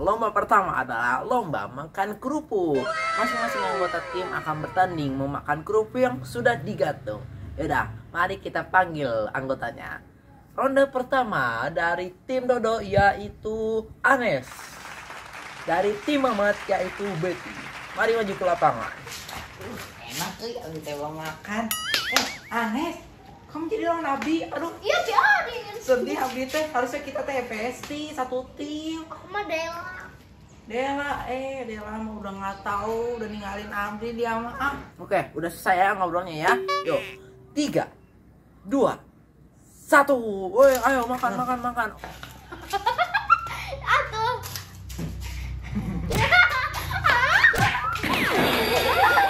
Lomba pertama adalah lomba makan kerupuk. Masing-masing anggota tim akan bertanding memakan kerupuk yang sudah digantung. Yaudah, mari kita panggil anggotanya. Ronde pertama dari tim Dodo yaitu Anes. Dari tim Mamat yaitu Betty. Mari maju ke lapangan. enak abdi teh mau makan eh Anes kamu jadi orang nabi aduh Iya si Ari. sedih abdi teh harusnya kita teh PST satu tim Aku mah Dela. Dela eh Dela mah udah nggak tahu udah ninggalin abdi dia mah ah Oke, udah selesai ya ngobrolnya ya. Yuk, tiga, dua, satu. Woi, ayo makan, makan, makan. Atuh.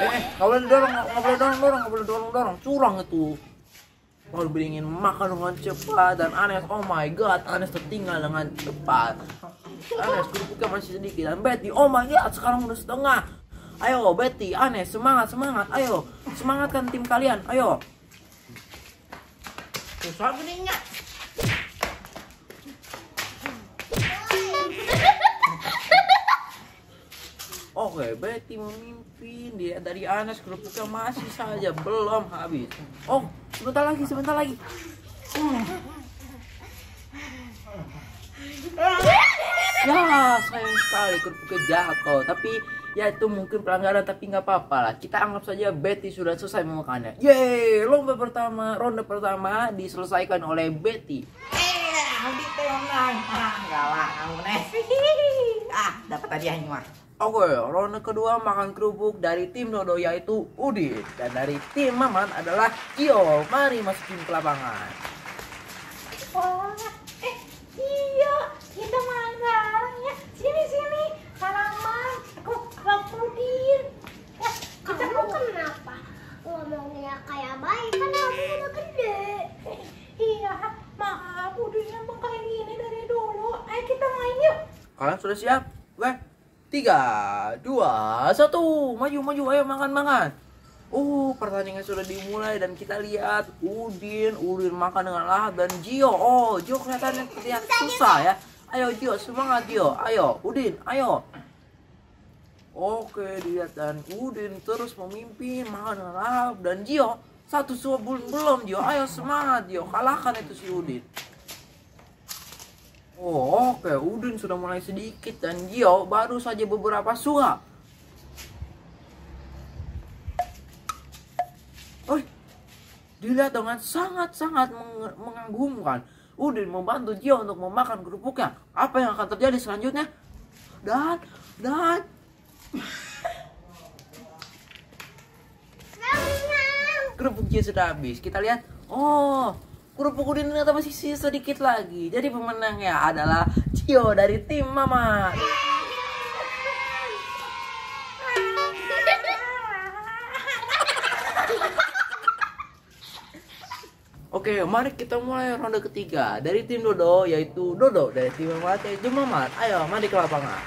Eh, eh, dorong, nggak nggak boleh dorong, dorong, nggak boleh dorong, dorong. Curang itu. Mau beringin makan dengan cepat dan Anes, oh my god, Anes tertinggal dengan cepat. Anes kerupuknya masih sedikit dan Betty, oh my god, sekarang udah setengah. Ayo Betty, Anes, semangat, semangat, ayo, semangatkan tim kalian, ayo. susah geningnya Oke, Betty memimpin dia dari Anes kerupuknya masih saja belum habis. Oh, sebentar lagi, sebentar lagi. Ya, sayang sekali kerupuknya jatuh. Tapi ya itu mungkin pelanggaran tapi nggak apa-apa lah. Kita anggap saja Betty sudah selesai memakannya. Yeay, lomba pertama, ronde pertama diselesaikan oleh Betty. eh menang ah enggak lah Anes ah dapat hadiahnya Oke, ronde kedua makan kerupuk dari tim Dodo yaitu Udin dan dari tim Maman adalah Gio. Mari masukin ke lapangan. Oh, eh iya kita main bareng ya. Sini sini. Salaman. Aku Bang Pudin. Ya, kita mau kenapa? Ngomongnya kayak baik kan kamu udah gede. Iya, maaf Udin emang kayak gini dari dulu. Ayo kita main yuk. Kalian sudah siap? Weh, tiga, dua, satu, maju, maju, ayo makan, makan. Uh, pertandingan sudah dimulai dan kita lihat Udin, Udin makan dengan lahap dan Gio. Oh, Gio kelihatannya terlihat susah ya. Ayo Gio, semangat Gio. Ayo, Udin, ayo. Oke, dilihat dan Udin terus memimpin makan dengan lahap dan Gio satu suap belum belum Gio. Ayo semangat Gio, kalahkan itu si Udin. Oh, oke. Udin sudah mulai sedikit dan Gio baru saja beberapa suap. Oh, dilihat dengan sangat-sangat meng- mengagumkan. Udin membantu Gio untuk memakan kerupuknya. Apa yang akan terjadi selanjutnya? Dan, dan, kerupuk Gio sudah habis. Kita lihat, oh, kerupuk Udin ternyata masih sisa sedikit lagi. Jadi pemenangnya adalah Gio dari tim Mama. Oke, mari kita mulai ronde ketiga dari tim Dodo yaitu Dodo dari tim Mamat yaitu Mamat. Ayo, mari ke lapangan.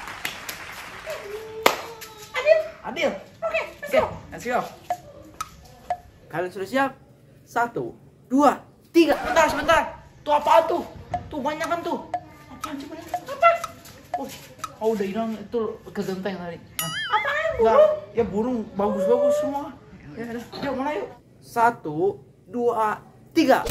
adil Oke, oke let's go Kalian sudah siap? Satu, dua, tiga. Sebentar, sebentar. Tuh apa tuh? Tuh banyak kan tuh. Apaan sih banyak? Apa? Oh, oh udah hilang itu kegenteng tadi. Hah? apaan Enggak, ya burung bagus-bagus semua. Ya udah, yuk mulai yuk. Satu, dua, tiga.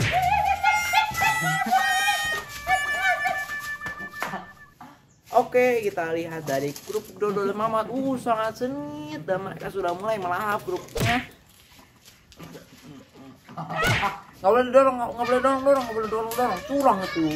Oke, kita lihat dari kerupuk Dodo dan Mamat. Uh, sangat sengit dan mereka sudah mulai melahap kerupuknya. Nggak boleh dorong, nggak boleh dorong, dorong, nggak boleh dorong, dorong. Curang itu.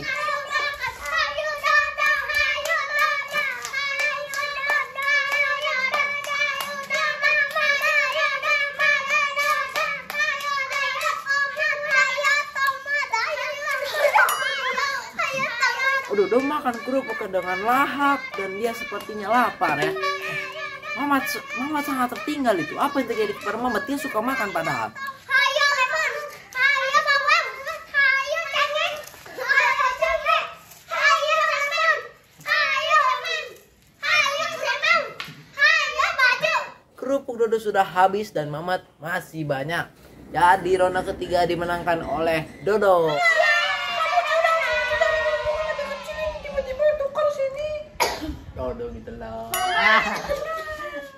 Udah, udah makan kerupuk dengan lahap dan dia sepertinya lapar ya. Mamat, Mamat sangat tertinggal itu. Apa yang terjadi kepada Mamat? Dia suka makan padahal. Kerupuk Dodo sudah habis dan Mamat masih banyak. Jadi ronde ketiga dimenangkan oleh Dodo. Tuh gitu loh.